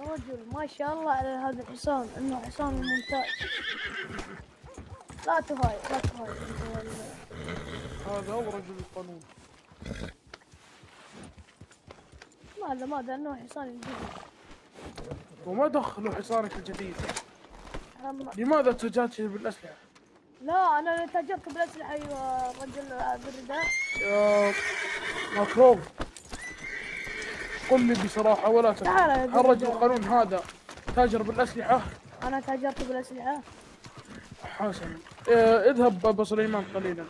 رجل ما شاء الله على هذا الحصان إنه حصان ممتاز. لا تهاي لا تهاي. هذا هو رجل القانون. ماذا ماذا إنه حصان جديد. وما دخلوا حصانك الجديد. لماذا تجاتي بالأسلحة؟ لا أنا تاجرت بالأسلحة ايها الرجل بالرداء. يا مكروب قل لي بصراحة ولا تكذب تعال يا هل رجل رجال. القانون هذا تاجر بالأسلحة؟ أنا تاجرت بالأسلحة حسنا آه، اذهب أبا سليمان قليلا